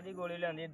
ਦੀ ਗੋਲੀ ਲੈਂਦੀ